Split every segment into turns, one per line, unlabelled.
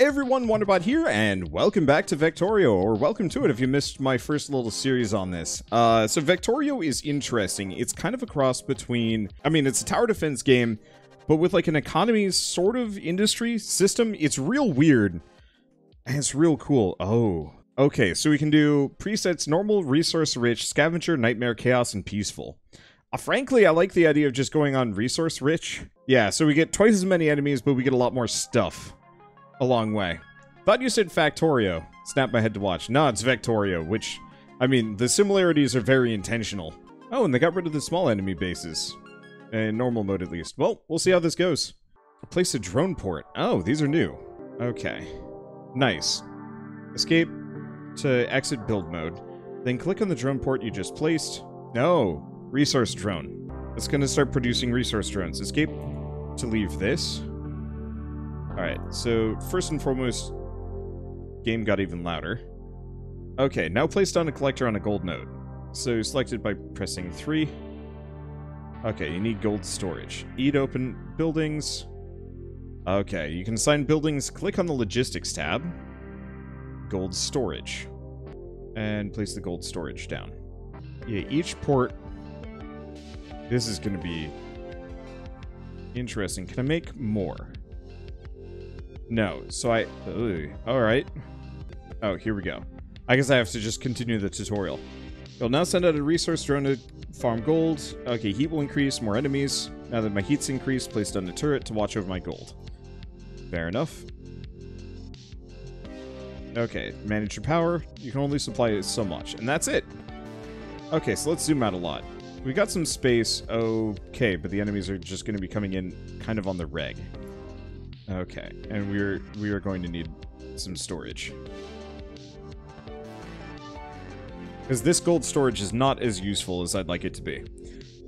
everyone, Wanderbot here, and welcome back to Vectorio, or welcome to it if you missed my first little series on this. Uh, so Vectorio is interesting. It's kind of a cross between, I mean, it's a tower defense game, but with like an economy sort of industry system. It's real weird, and it's real cool. Oh, okay, so we can do presets normal, resource rich, scavenger, nightmare, chaos, and peaceful. Uh, frankly, I like the idea of just going on resource rich. Yeah, so we get twice as many enemies, but we get a lot more stuff a long way. Thought you said Factorio. Snap my head to watch. No, it's Vectorio, which, I mean, the similarities are very intentional. Oh, and they got rid of the small enemy bases. In normal mode, at least. Well, we'll see how this goes. Place a drone port. Oh, these are new. Okay. Nice. Escape to exit build mode. Then click on the drone port you just placed. No, resource drone. It's to start producing resource drones. Escape to leave this. Alright, so first and foremost, game got even louder. Okay, now place down a collector on a gold node. So selected by pressing 3. Okay, you need gold storage. Eat open buildings. Okay, you can assign buildings. Click on the logistics tab. Gold storage. And place the gold storage down. Yeah, each port... This is going to be interesting. Can I make more? No, so I... Alright. Oh, here we go. I guess I have to just continue the tutorial. It'll now send out a resource drone to farm gold. Okay, heat will increase, more enemies. Now that my heat's increased, placed on a turret to watch over my gold. Fair enough. Okay, manage your power. You can only supply so much, and that's it. Okay, so let's zoom out a lot. We got some space, okay, but the enemies are just going to be coming in kind of on the reg. Okay, and we're we are going to need some storage. Because this gold storage is not as useful as I'd like it to be.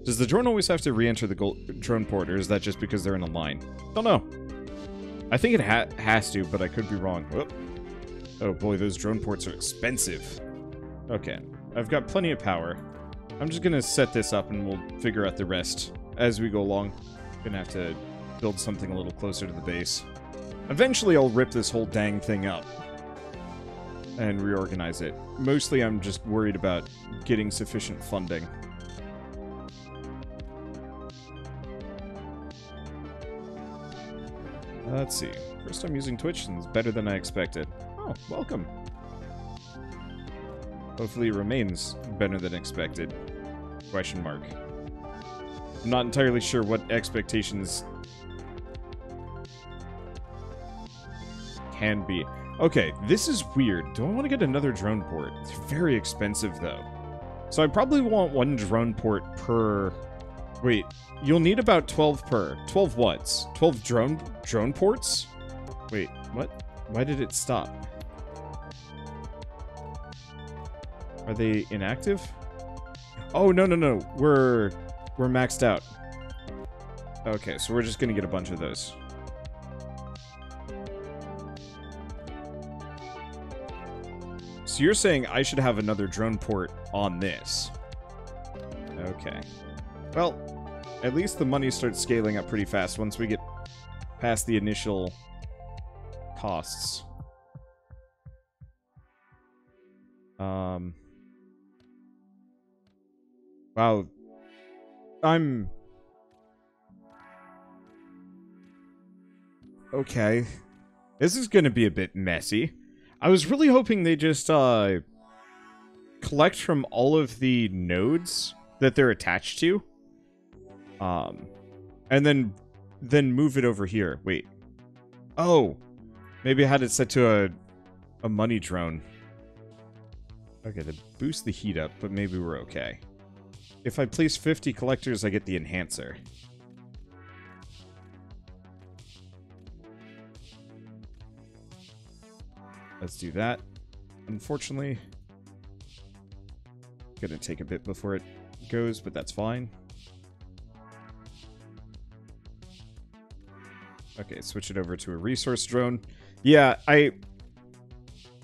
Does the drone always have to re-enter the gold drone port, or is that just because they're in a line? Don't know. I think it ha has to, but I could be wrong. Whoop. Oh boy, those drone ports are expensive. Okay, I've got plenty of power. I'm just gonna set this up and we'll figure out the rest as we go along. Gonna have to build something a little closer to the base. Eventually I'll rip this whole dang thing up and reorganize it. Mostly I'm just worried about getting sufficient funding. Uh, let's see. First time using Twitch and it's better than I expected. Oh, welcome. Hopefully it remains better than expected. Question mark. I'm not entirely sure what expectations can be. Okay, this is weird. Do I want to get another drone port? It's very expensive, though. So I probably want one drone port per... Wait, you'll need about 12 per. 12 what's? 12 drone drone ports? Wait, what? Why did it stop? Are they inactive? Oh, no, no, no. We're... We're maxed out. Okay, so we're just gonna get a bunch of those. So you're saying I should have another drone port on this. Okay. Well, at least the money starts scaling up pretty fast once we get past the initial costs. Um... Wow. I'm... Okay. This is gonna be a bit messy. I was really hoping they just uh, collect from all of the nodes that they're attached to. Um, and then then move it over here. Wait. Oh, maybe I had it set to a a money drone. Okay, to boost the heat up, but maybe we're okay. If I place 50 collectors, I get the enhancer. Let's do that. Unfortunately, gonna take a bit before it goes, but that's fine. Okay, switch it over to a resource drone. Yeah, I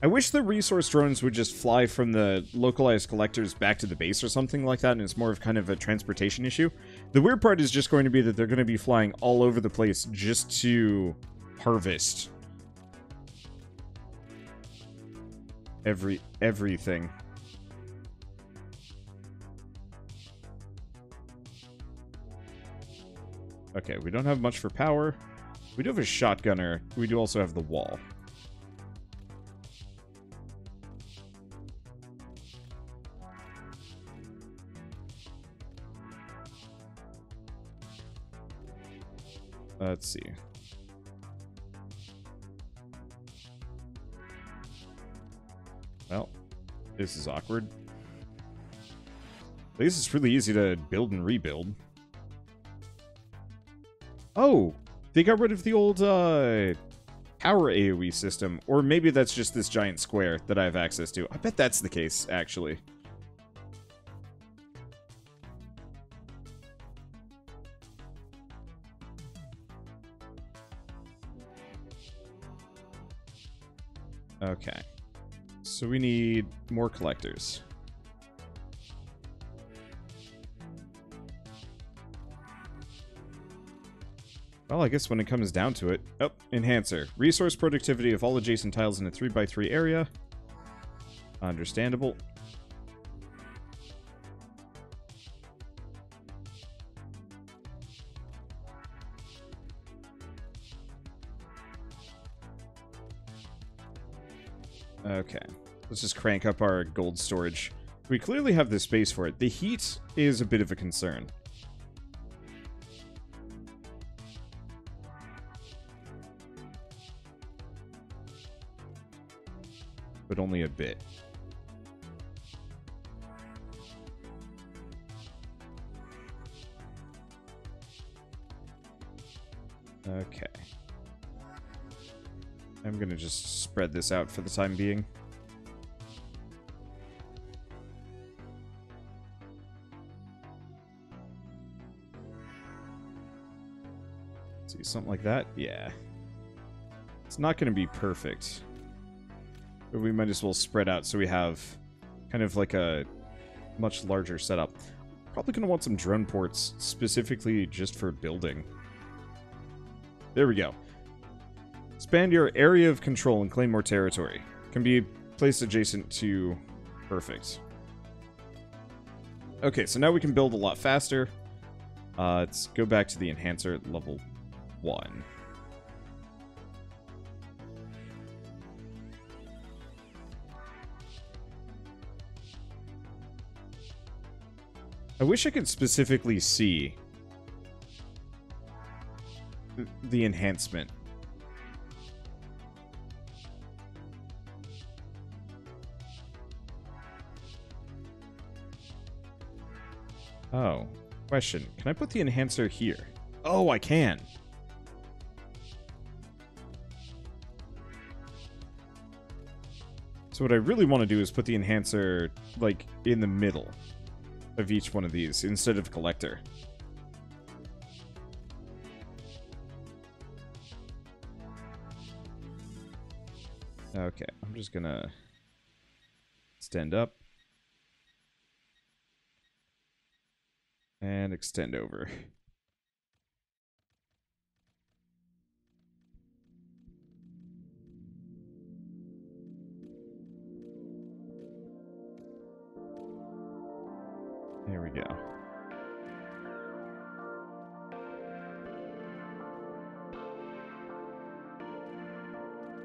I wish the resource drones would just fly from the localized collectors back to the base or something like that, and it's more of kind of a transportation issue. The weird part is just going to be that they're going to be flying all over the place just to harvest every everything. Okay, we don't have much for power. We do have a shotgunner. We do also have the wall. Let's see. This is awkward. At least it's really easy to build and rebuild. Oh, they got rid of the old uh, power AoE system. Or maybe that's just this giant square that I have access to. I bet that's the case, actually. So we need more collectors. Well, I guess when it comes down to it... Oh, enhancer. Resource productivity of all adjacent tiles in a 3x3 area. Understandable. Okay. Let's just crank up our gold storage. We clearly have the space for it. The heat is a bit of a concern. But only a bit. Okay. I'm to just spread this out for the time being. see, something like that? Yeah. It's not to be perfect. But we might as well spread out so we have kind of like a much larger setup. Probably to want some drone ports specifically just for building. There we go. Expand your area of control and claim more territory. Can be placed adjacent to... Perfect. Okay, so now we can build a lot faster. Uh, let's go back to the enhancer level 1. I wish I could specifically see the enhancement. Oh. Question. Can I put the enhancer here? Oh, I can. So what I really want to do is put the enhancer, like, in the middle of each one of these instead of collector. Okay, I'm just gonna stand up. And extend over. There we go.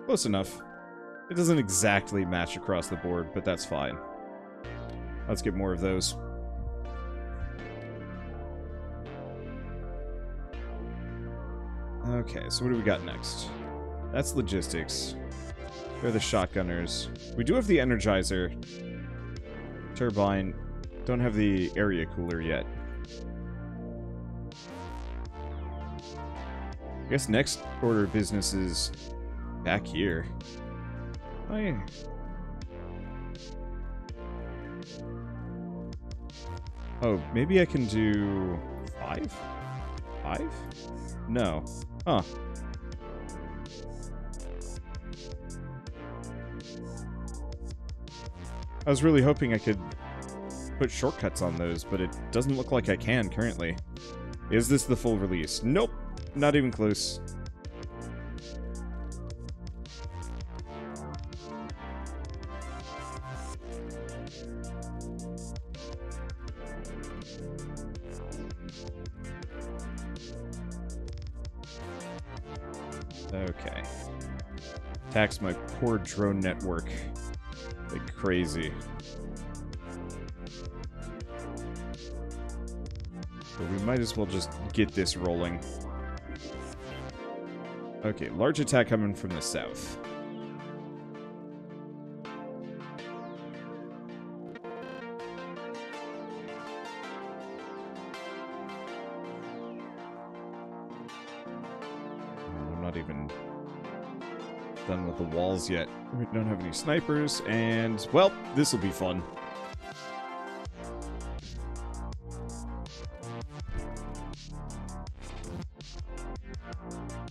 Close enough. It doesn't exactly match across the board, but that's fine. Let's get more of those. Okay, so what do we got next? That's logistics. They're the shotgunners. We do have the energizer. Turbine. Don't have the area cooler yet. I guess next order of business is back here. Oh yeah. Oh, maybe I can do five? Five? No. Huh. I was really hoping I could put shortcuts on those, but it doesn't look like I can currently. Is this the full release? Nope. Not even close. Tax my poor drone network like crazy. But we might as well just get this rolling. Okay, large attack coming from the south. Walls yet. We don't have any snipers, and, well, this will be fun.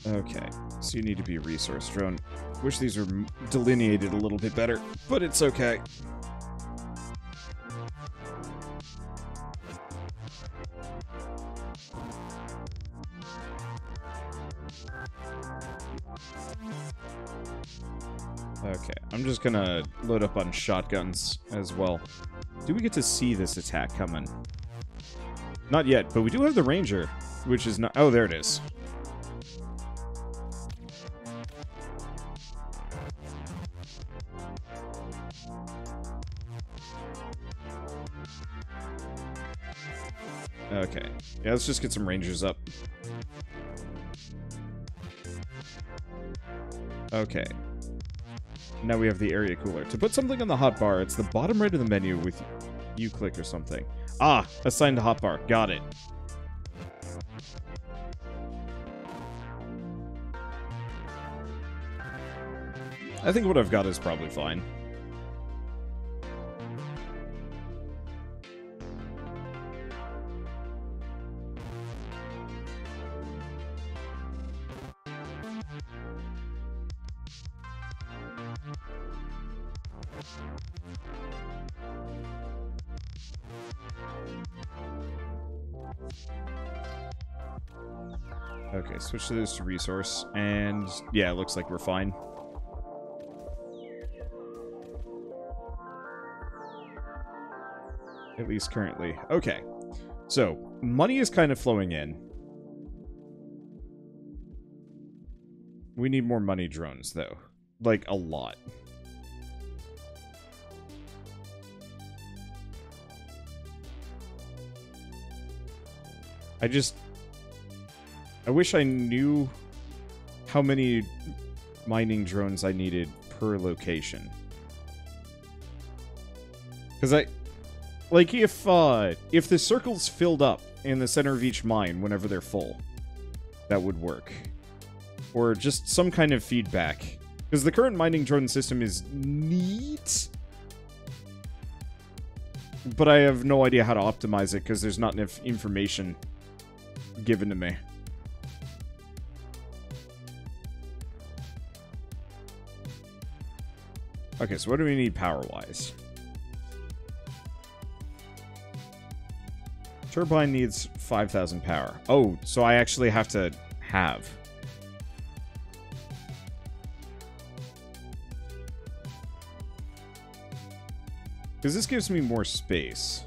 Okay, so you need to be a resource drone. Wish these were delineated a little bit better, but it's okay. Just gonna load up on shotguns as well. Do we get to see this attack coming? Not yet, but we do have the ranger, which is not... Oh, there it is. Okay. Yeah, let's just get some rangers up. Okay. Now we have the area cooler. To put something on the hotbar, it's the bottom right of the menu with you click or something. Ah, assigned to hotbar. Got it. I think what I've got is probably fine. Switch to this to resource, and yeah, it looks like we're fine. At least currently. Okay, so money is kind of flowing in. We need more money drones, though. Like, a lot. I just I wish I knew how many mining drones I needed per location. Because I... Like, if, uh, if the circle's filled up in the center of each mine whenever they're full, that would work. Or just some kind of feedback. Because the current mining drone system is neat, but I have no idea how to optimize it because there's not enough information given to me. Okay, so what do we need power-wise? Turbine needs 5,000 power. Oh, so I actually have to have. Because this gives me more space.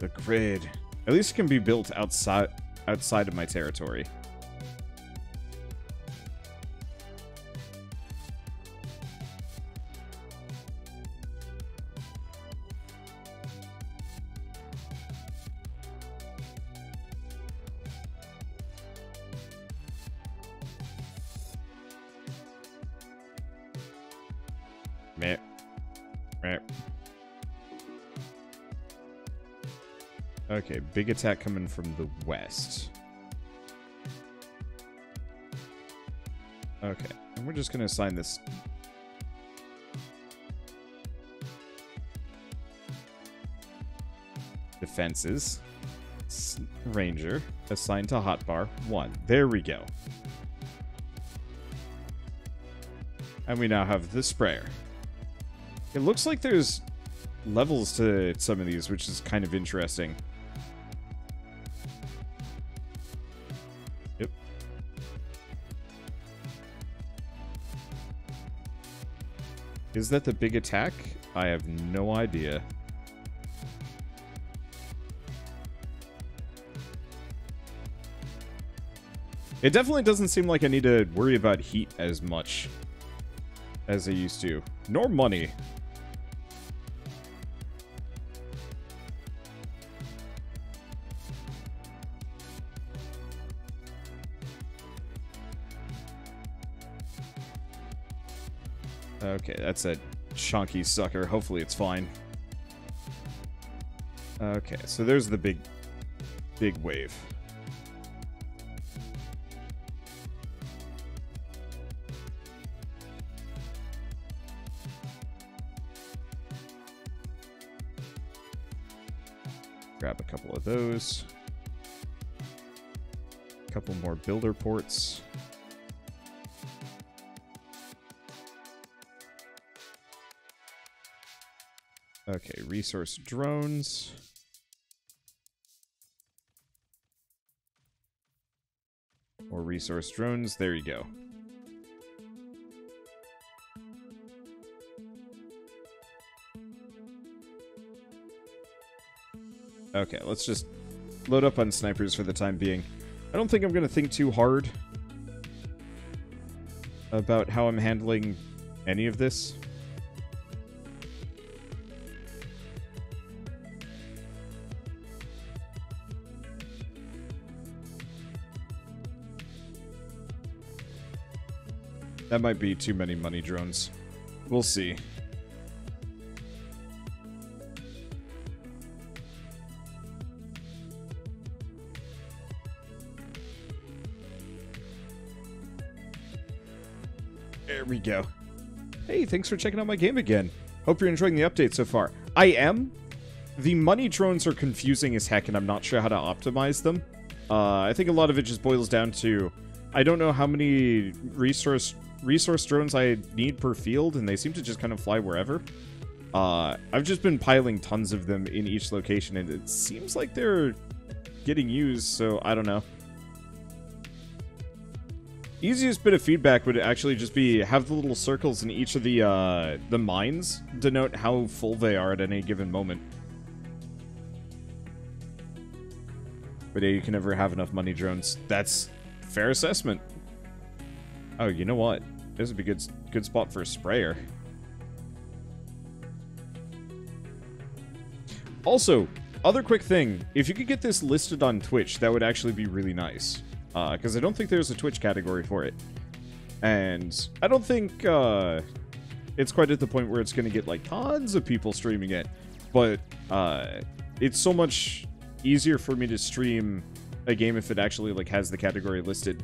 The grid. At least it can be built outside outside of my territory. Meh. Meh. Okay, big attack coming from the west. Okay, and we're just going to assign this... Defenses. Ranger. Assigned to hotbar. One. There we go. And we now have the sprayer. It looks like there's levels to some of these, which is kind of interesting. Is that the big attack? I have no idea. It definitely doesn't seem like I need to worry about heat as much as I used to. Nor money. Okay, that's a chunky sucker. Hopefully it's fine. Okay, so there's the big, big wave. Grab a couple of those. A couple more builder ports. Okay, resource drones. Or resource drones. There you go. Okay, let's just load up on snipers for the time being. I don't think I'm going to think too hard about how I'm handling any of this. That might be too many money drones. We'll see. There we go. Hey, thanks for checking out my game again. Hope you're enjoying the update so far. I am. The money drones are confusing as heck, and I'm not sure how to optimize them. Uh, I think a lot of it just boils down to I don't know how many resource resource drones I need per field, and they seem to just kind of fly wherever. Uh, I've just been piling tons of them in each location, and it seems like they're getting used, so I don't know. Easiest bit of feedback would actually just be have the little circles in each of the uh, the mines denote how full they are at any given moment. But yeah, you can never have enough money drones. That's fair assessment. Oh, you know what? This would be good good spot for a sprayer. Also, other quick thing, if you could get this listed on Twitch, that would actually be really nice. Because uh, I don't think there's a Twitch category for it. And I don't think uh, it's quite at the point where it's going to get like tons of people streaming it. But uh, it's so much easier for me to stream a game if it actually like has the category listed.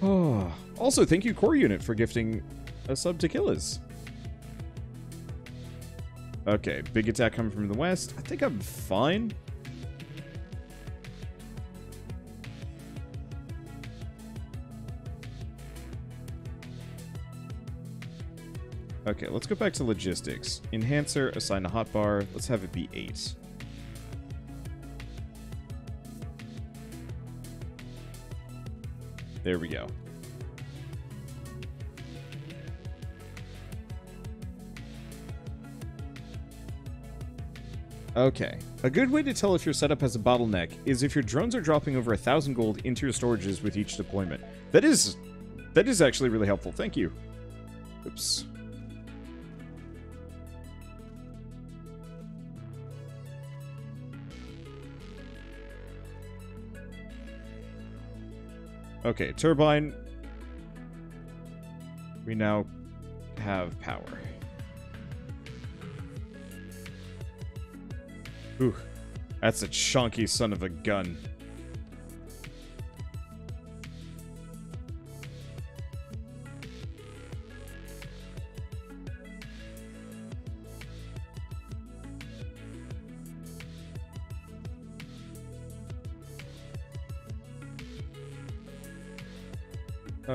Oh, also, thank you, Core Unit, for gifting a sub to Killers. Okay, big attack coming from the west. I think I'm fine. Okay, let's go back to logistics. Enhancer, assign a hotbar. Let's have it be 8. There we go. Okay. A good way to tell if your setup has a bottleneck is if your drones are dropping over a thousand gold into your storages with each deployment. That is... That is actually really helpful. Thank you. Oops. Okay, turbine. We now have power. Ooh, that's a chunky son of a gun.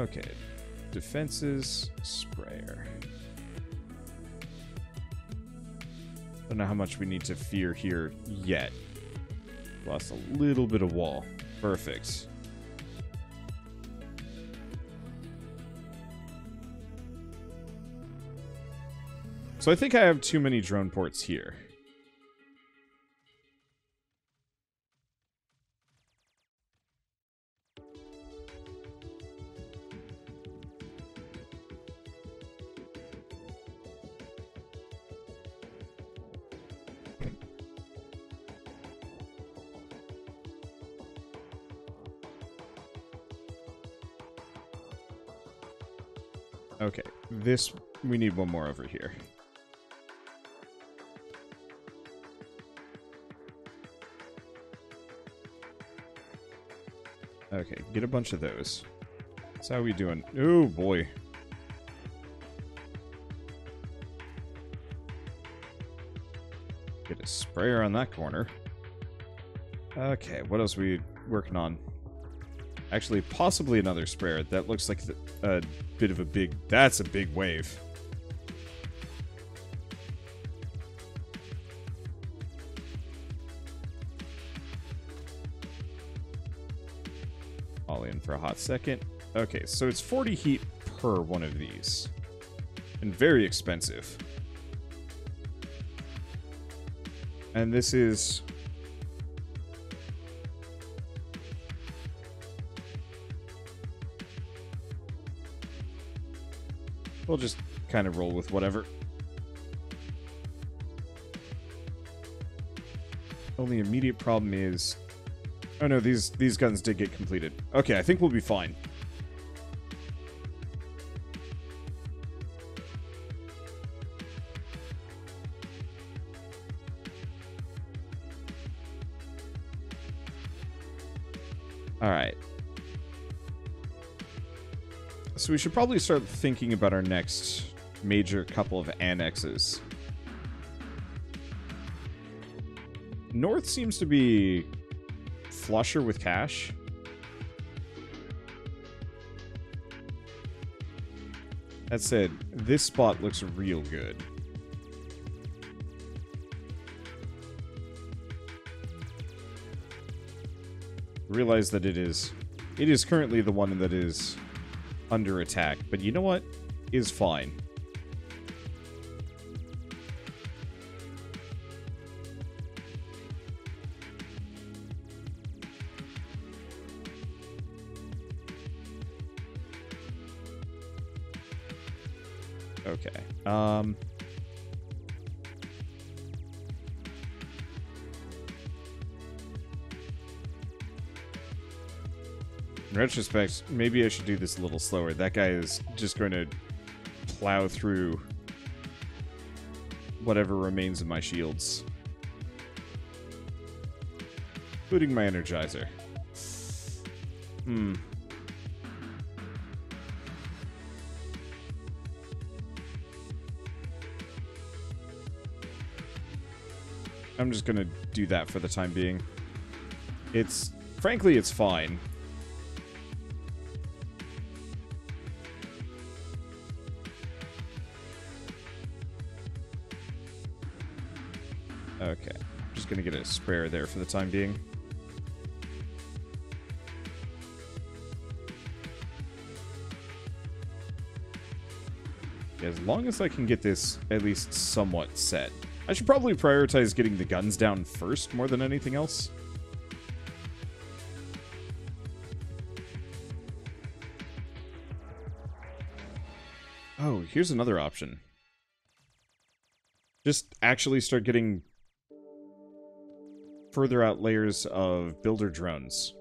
Okay. Defenses, sprayer. Don't know how much we need to fear here yet. Lost a little bit of wall. Perfect. So I think I have too many drone ports here. This, we need one more over here. Okay, get a bunch of those. So how we doing? Oh boy. Get a sprayer on that corner. Okay, what else we working on? Actually, possibly another sprayer. That looks like a bit of a big... That's a big wave. All in for a hot second. Okay, so it's 40 heat per one of these. And very expensive. And this is We'll just kind of roll with whatever. Only immediate problem is... Oh no, these, these guns did get completed. Okay, I think we'll be fine. Alright. So we should probably start thinking about our next major couple of annexes. North seems to be flusher with cash. That said, this spot looks real good. Realize that it is it is currently the one that is under attack. But you know what? Is fine. Retrospect, maybe I should do this a little slower. That guy is just going to plow through whatever remains of my shields. Including my Energizer. Hmm. I'm just gonna do that for the time being. It's... Frankly, it's fine. Just gonna get a sprayer there for the time being. As long as I can get this at least somewhat set. I should probably prioritize getting the guns down first more than anything else. Oh, here's another option. Just actually start getting further out layers of builder drones.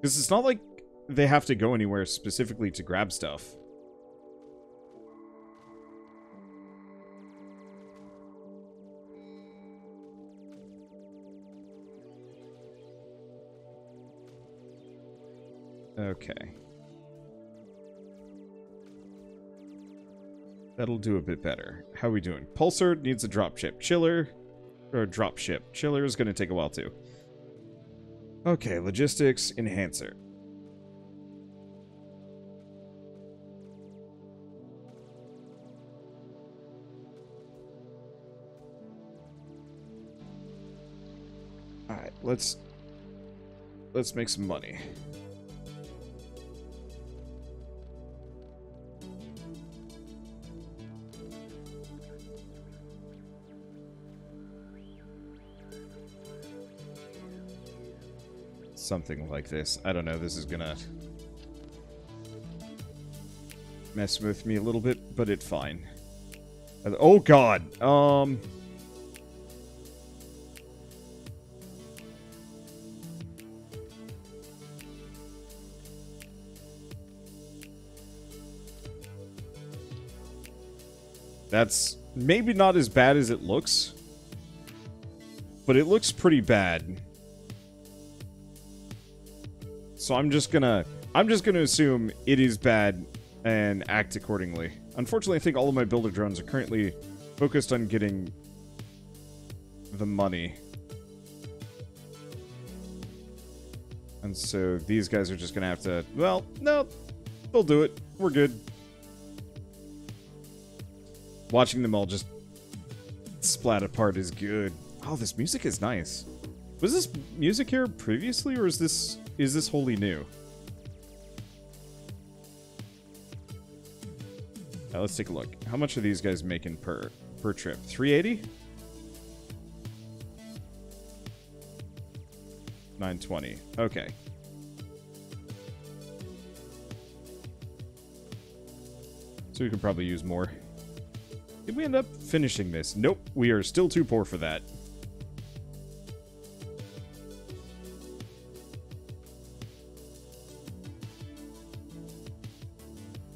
Because it's not like they have to go anywhere specifically to grab stuff. Okay. That'll do a bit better. How are we doing? Pulsar needs a drop dropship. Chiller or drop ship. Chiller is going to take a while too. Okay, logistics enhancer. Alright, let's let's make some money. Something like this. I don't know, this is gonna mess with me a little bit, but it's fine. Oh god, um... That's maybe not as bad as it looks. But it looks pretty bad. So I'm just gonna... I'm just gonna assume it is bad and act accordingly. Unfortunately, I think all of my builder drones are currently focused on getting the money. And so these guys are just gonna have to... Well, no, they'll do it. We're good watching them all just splat apart is good. Oh, this music is nice. Was this music here previously, or is this is this wholly new? Let's take a look. How much are these guys making per per trip? 380? 920. Okay. So we could probably use more. Did we end up finishing this? Nope, we are still too poor for that.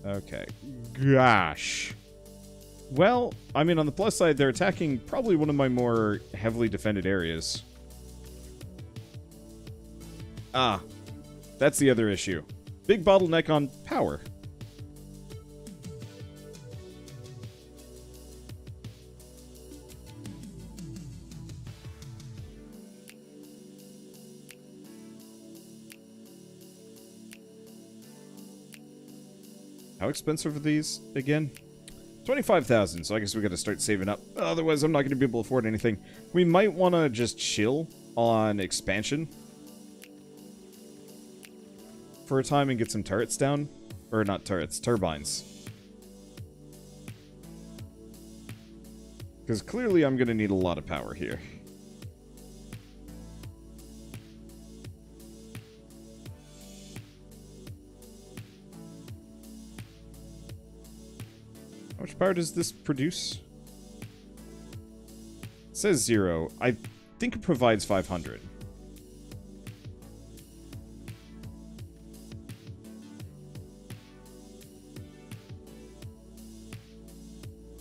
Okay. Gosh. Well, I mean, on the plus side, they're attacking probably one of my more heavily defended areas. Ah, that's the other issue. Big bottleneck on power. How expensive are these again? 25,000, so I guess we gotta start saving up. Otherwise, I'm not gonna be able to afford anything. We might wanna just chill on expansion for a time and get some turrets down. Or not turrets, turbines. Because clearly I'm gonna need a lot of power here. Power does this produce? It says zero. I think it provides 500.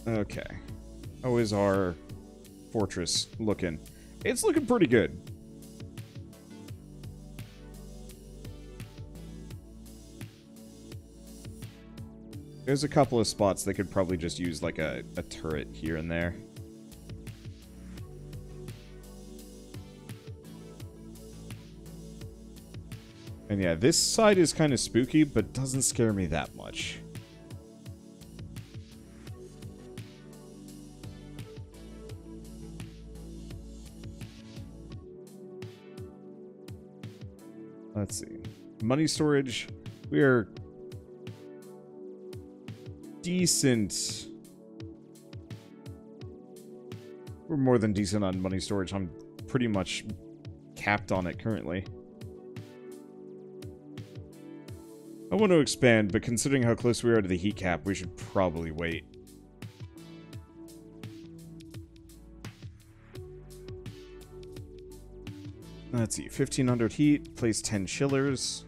Okay. How is our fortress looking? It's looking pretty good. There's a couple of spots they could probably just use like a, a turret here and there. And yeah, this side is kind of spooky, but doesn't scare me that much. Let's see. Money storage. We are decent. We're more than decent on money storage. I'm pretty much capped on it currently. I want to expand, but considering how close we are to the heat cap, we should probably wait. Let's see, 1500 heat, place 10 chillers.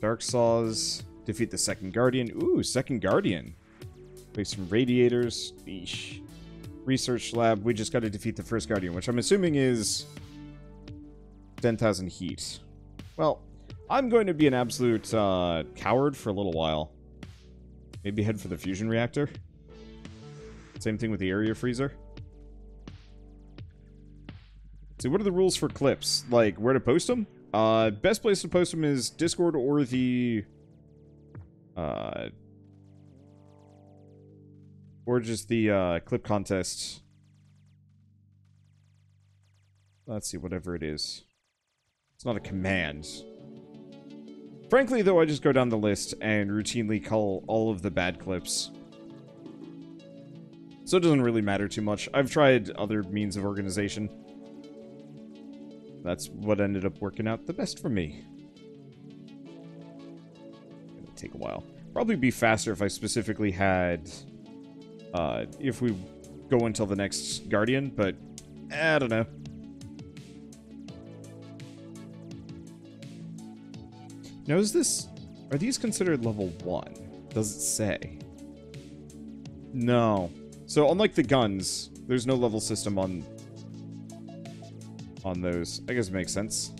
Dark saws. Defeat the second Guardian. Ooh, second Guardian. Place some radiators. Eesh. Research lab. We just got to defeat the first Guardian, which I'm assuming is 10,000 heat. Well, I'm going to be an absolute uh, coward for a little while. Maybe head for the fusion reactor. Same thing with the area freezer. See, what are the rules for clips? Like, where to post them? Uh, best place to post them is Discord or the uh, or just the uh, clip contest. Let's see, whatever it is. It's not a command. Frankly, though, I just go down the list and routinely call all of the bad clips. So it doesn't really matter too much. I've tried other means of organization. That's what ended up working out the best for me. Take a while. Probably be faster if I specifically had... Uh, if we go until the next Guardian, but I don't know. Now, is this... Are these considered level 1? Does it say? No. So, unlike the guns, there's no level system on... on those. I guess it makes sense.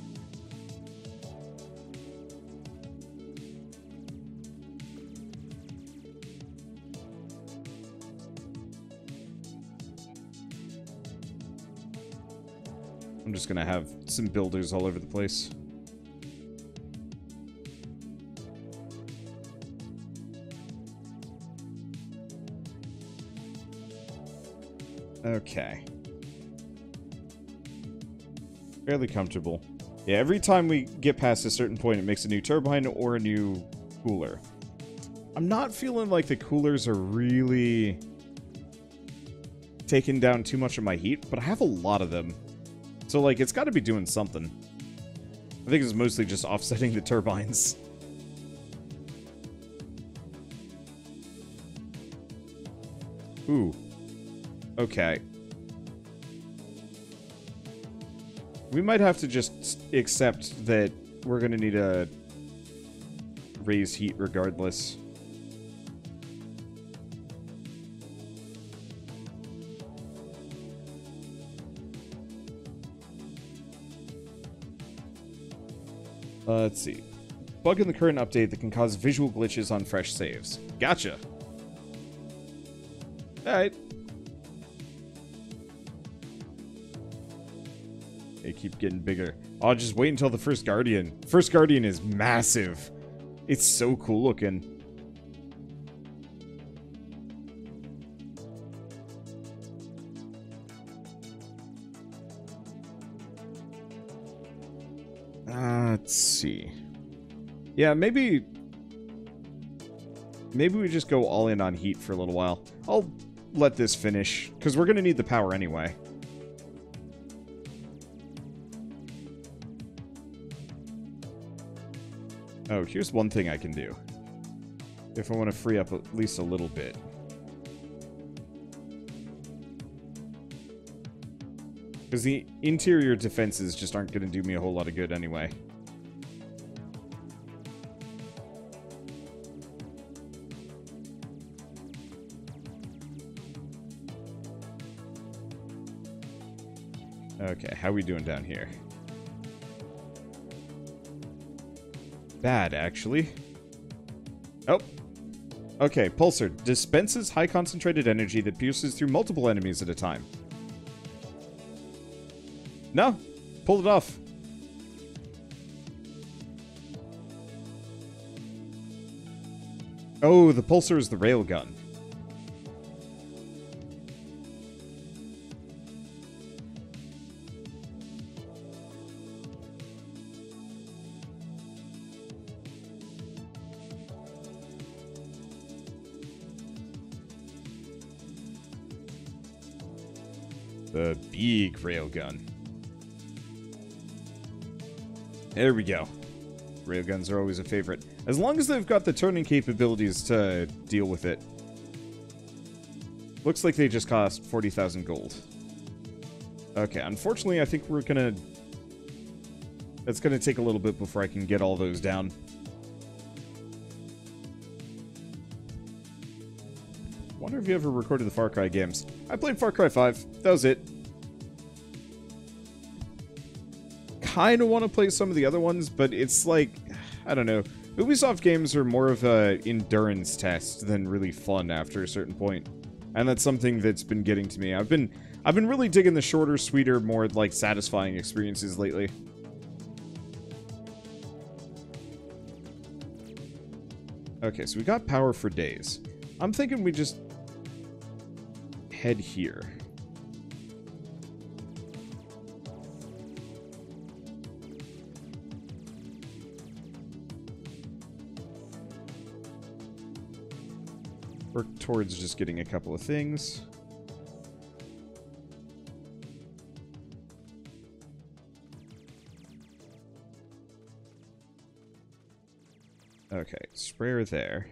I'm just gonna have some builders all over the place. Okay. Fairly comfortable. Yeah, every time we get past a certain point, it makes a new turbine or a new cooler. I'm not feeling like the coolers are really taking down too much of my heat, but I have a lot of them. So, like, it's got to be doing something. I think it's mostly just offsetting the turbines. Ooh. Okay. We might have to just accept that we're going to need to raise heat regardless. Uh, let's see. Bug in the current update that can cause visual glitches on fresh saves. Gotcha. Alright. They keep getting bigger. I'll just wait until the first Guardian. First Guardian is massive. It's so cool looking. Let's see. Yeah, maybe... Maybe we just go all in on heat for a little while. I'll let this finish, because we're going to need the power anyway. Oh, here's one thing I can do. If I want to free up at least a little bit. Because the interior defenses just aren't going to do me a whole lot of good anyway. Okay, how are we doing down here? Bad, actually. Oh. Okay, Pulsar. Dispenses high concentrated energy that pierces through multiple enemies at a time. No. Pulled it off. Oh, the Pulsar is the railgun. Big railgun. There we go. Railguns are always a favorite. As long as they've got the turning capabilities to deal with it. Looks like they just cost 40,000 gold. Okay, unfortunately, I think we're gonna... That's gonna take a little bit before I can get all those down. Wonder if you ever recorded the Far Cry games. I played Far Cry 5. That was it. Kind of want to play some of the other ones, but it's like, I don't know. Ubisoft games are more of a endurance test than really fun after a certain point. And that's something that's been getting to me. I've been I've been really digging the shorter, sweeter, more like satisfying experiences lately. Okay, so we got power for days. I'm thinking we just head here. Work towards just getting a couple of things. Okay, sprayer there.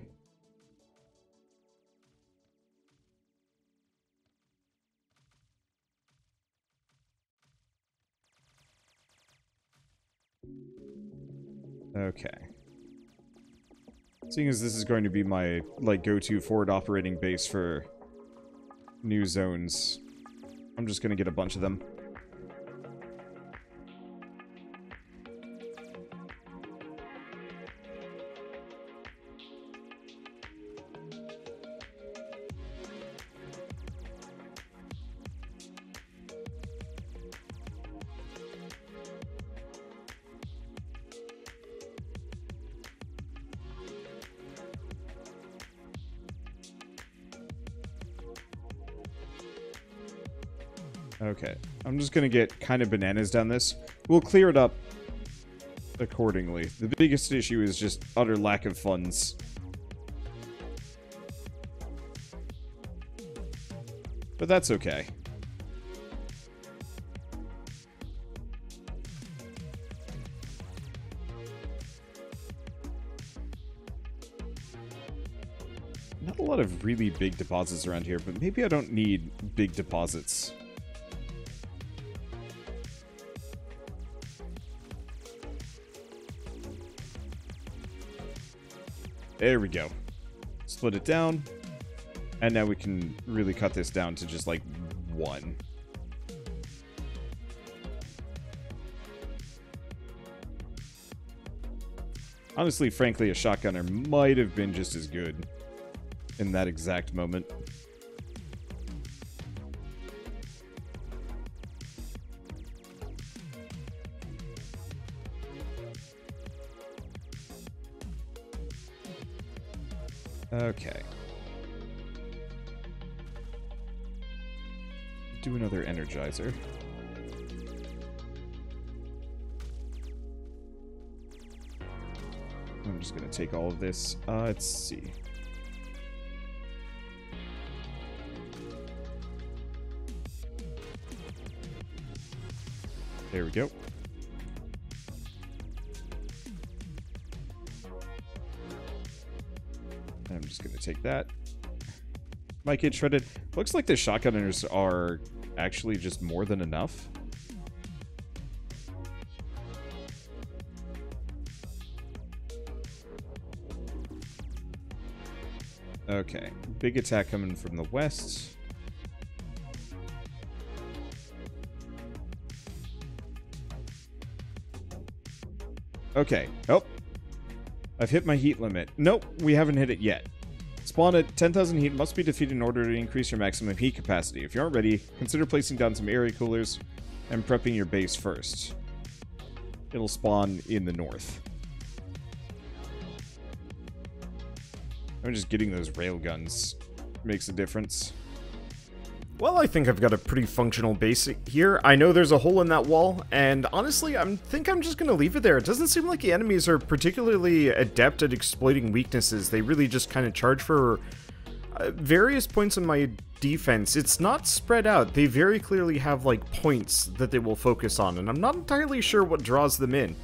Okay. Seeing as this is going to be my, like, go-to forward operating base for new zones, I'm just gonna get a bunch of them. Okay. I'm just gonna get kind of bananas down this. We'll clear it up accordingly. The biggest issue is just utter lack of funds. But that's okay. Not a lot of really big deposits around here, but maybe I don't need big deposits. There we go. Split it down. And now we can really cut this down to just like one. Honestly, frankly, a shotgunner might have been just as good in that exact moment. Energizer. I'm just gonna take all of this. Uh, let's see. There we go. I'm just gonna take that. Might get shredded. Looks like the shotgunners are actually just more than enough. Okay, big attack coming from the west. Okay, oh. I've hit my heat limit. Nope, we haven't hit it yet. Spawn at 10,000 heat must be defeated in order to increase your maximum heat capacity. If you aren't ready, consider placing down some area coolers and prepping your base first. It'll spawn in the north. I'm just getting those rail guns. makes a difference.
Well, I think I've got a pretty functional base here. I know there's a hole in that wall, and honestly, I think I'm just going to leave it there. It doesn't seem like the enemies are particularly adept at exploiting weaknesses. They really just kind of charge for uh, various points in my defense. It's not spread out. They very clearly have, like, points that they will focus on, and I'm not entirely sure what draws them in.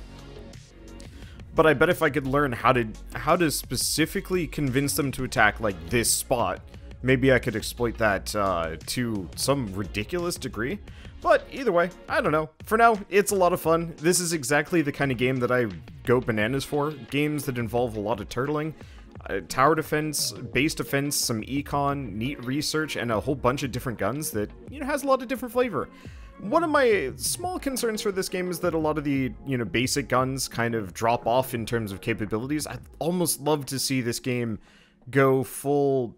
But I bet if I could learn how to how to specifically convince them to attack, like, this spot, maybe I could exploit that uh, to some ridiculous degree. But either way, I don't know. For now, it's a lot of fun. This is exactly the kind of game that I go bananas for. Games that involve a lot of turtling, uh, tower defense, base defense, some econ, neat research, and a whole bunch of different guns that, you know, has a lot of different flavor. One of my small concerns for this game is that a lot of the, you know, basic guns kind of drop off in terms of capabilities. I'd almost love to see this game go full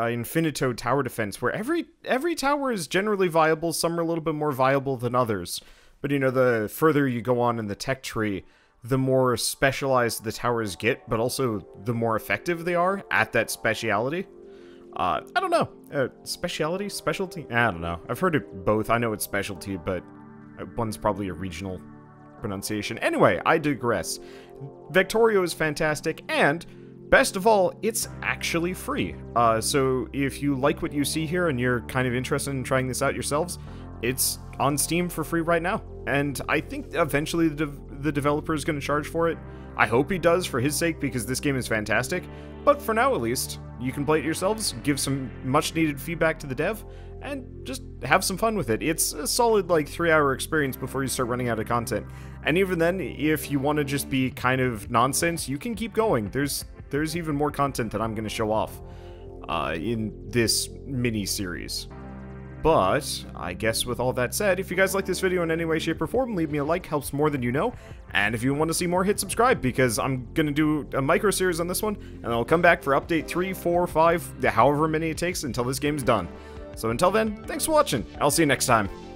uh, Infinitode tower defense, where every every tower is generally viable. Some are a little bit more viable than others, but you know, the further you go on in the tech tree, the more specialized the towers get, but also the more effective they are at that speciality. Uh, I don't know. Uh, speciality? Specialty? I don't know. I've heard it both. I know it's specialty, but one's probably a regional pronunciation. Anyway, I digress. Vectorio is fantastic, and Best of all, it's actually free. Uh, so if you like what you see here and you're kind of interested in trying this out yourselves, it's on Steam for free right now. And I think eventually the, the developer is going to charge for it. I hope he does for his sake because this game is fantastic. But for now, at least, you can play it yourselves, give some much needed feedback to the dev, and just have some fun with it. It's a solid, like, three hour experience before you start running out of content. And even then, if you want to just be kind of nonsense, you can keep going. There's there's even more content that I'm going to show off uh, in this mini series. But, I guess with all that said, if you guys like this video in any way, shape, or form, leave me a like, helps more than you know. And if you want to see more, hit subscribe, because I'm going to do a micro series on this one, and I'll come back for update 3, 4, 5, however many it takes until this game's done. So until then, thanks for watching, I'll see you next time.